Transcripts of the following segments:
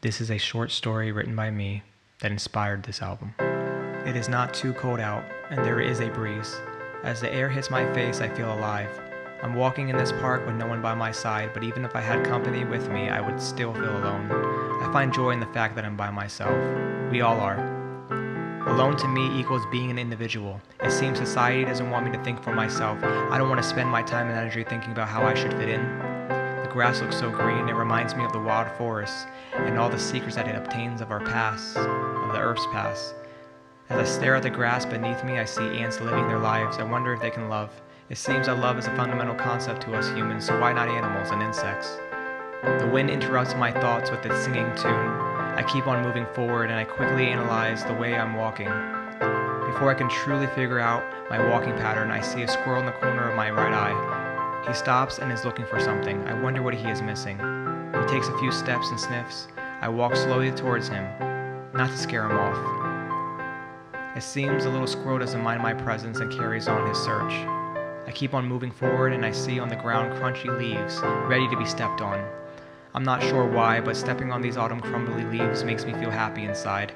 This is a short story written by me that inspired this album. It is not too cold out, and there is a breeze. As the air hits my face, I feel alive. I'm walking in this park with no one by my side, but even if I had company with me, I would still feel alone. I find joy in the fact that I'm by myself. We all are. Alone to me equals being an individual. It seems society doesn't want me to think for myself. I don't want to spend my time and energy thinking about how I should fit in. Grass looks so green, it reminds me of the wild forests and all the secrets that it obtains of our past, of the earth's past. As I stare at the grass beneath me, I see ants living their lives. I wonder if they can love. It seems that love is a fundamental concept to us humans, so why not animals and insects? The wind interrupts my thoughts with its singing tune. I keep on moving forward and I quickly analyze the way I'm walking. Before I can truly figure out my walking pattern, I see a squirrel in the corner of my right eye. He stops and is looking for something. I wonder what he is missing. He takes a few steps and sniffs. I walk slowly towards him, not to scare him off. It seems the little squirrel doesn't mind my presence and carries on his search. I keep on moving forward and I see on the ground crunchy leaves, ready to be stepped on. I'm not sure why, but stepping on these autumn crumbly leaves makes me feel happy inside.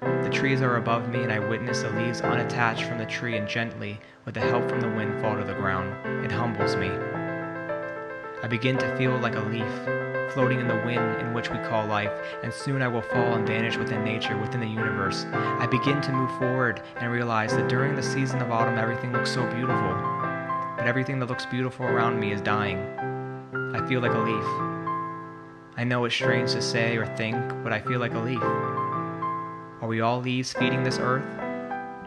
The trees are above me and I witness the leaves unattached from the tree and gently, with the help from the wind, fall to the ground. It humbles me. I begin to feel like a leaf, floating in the wind in which we call life, and soon I will fall and vanish within nature, within the universe. I begin to move forward and realize that during the season of autumn everything looks so beautiful but everything that looks beautiful around me is dying. I feel like a leaf. I know it's strange to say or think, but I feel like a leaf. Are we all leaves feeding this earth?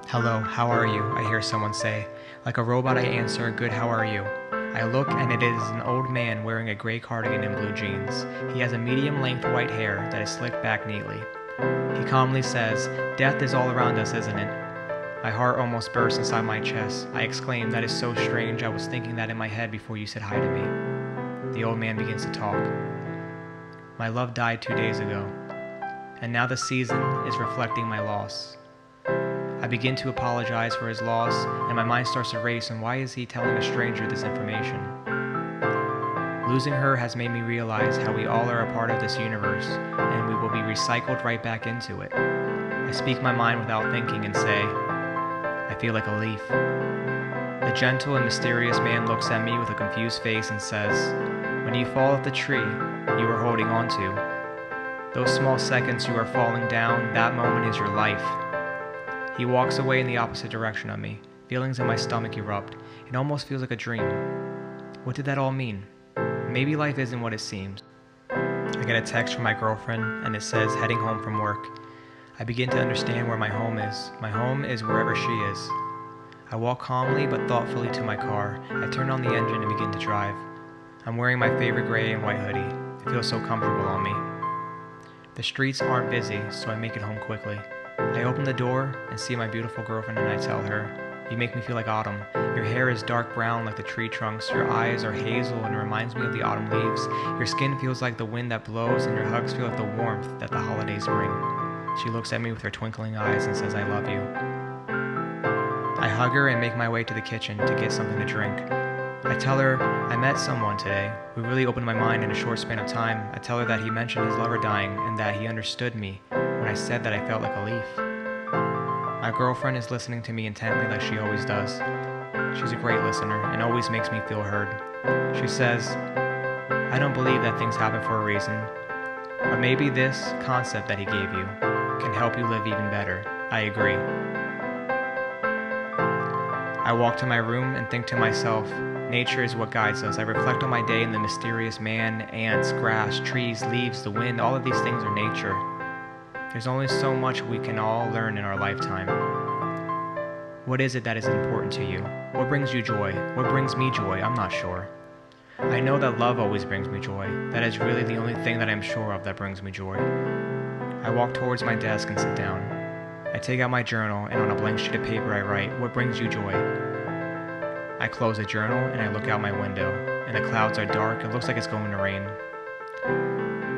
Hello, how are you? I hear someone say. Like a robot, I answer, Good, how are you? I look, and it is an old man wearing a gray cardigan and blue jeans. He has a medium length white hair that is slicked back neatly. He calmly says, Death is all around us, isn't it? My heart almost burst inside my chest. I exclaim, That is so strange. I was thinking that in my head before you said hi to me. The old man begins to talk. My love died two days ago, and now the season is reflecting my loss. I begin to apologize for his loss, and my mind starts to race. And why is he telling a stranger this information? Losing her has made me realize how we all are a part of this universe, and we will be recycled right back into it. I speak my mind without thinking and say, I feel like a leaf. The gentle and mysterious man looks at me with a confused face and says, When you fall off the tree you are holding on to, those small seconds you are falling down, that moment is your life. He walks away in the opposite direction of me. Feelings in my stomach erupt. It almost feels like a dream. What did that all mean? Maybe life isn't what it seems. I get a text from my girlfriend and it says heading home from work. I begin to understand where my home is. My home is wherever she is. I walk calmly but thoughtfully to my car. I turn on the engine and begin to drive. I'm wearing my favorite gray and white hoodie. It feels so comfortable on me. The streets aren't busy, so I make it home quickly. I open the door and see my beautiful girlfriend and I tell her, You make me feel like autumn. Your hair is dark brown like the tree trunks. Your eyes are hazel and reminds me of the autumn leaves. Your skin feels like the wind that blows and your hugs feel like the warmth that the holidays bring. She looks at me with her twinkling eyes and says, I love you. I hug her and make my way to the kitchen to get something to drink. I tell her I met someone today who really opened my mind in a short span of time. I tell her that he mentioned his lover dying and that he understood me when I said that I felt like a leaf. My girlfriend is listening to me intently like she always does. She's a great listener and always makes me feel heard. She says, I don't believe that things happen for a reason, but maybe this concept that he gave you can help you live even better. I agree. I walk to my room and think to myself, nature is what guides us. I reflect on my day in the mysterious man, ants, grass, trees, leaves, the wind, all of these things are nature. There's only so much we can all learn in our lifetime. What is it that is important to you? What brings you joy? What brings me joy? I'm not sure. I know that love always brings me joy. That is really the only thing that I'm sure of that brings me joy. I walk towards my desk and sit down. I take out my journal and on a blank sheet of paper I write, What brings you joy? I close the journal and I look out my window, and the clouds are dark. It looks like it's going to rain.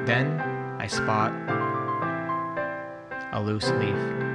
Then I spot a loose leaf.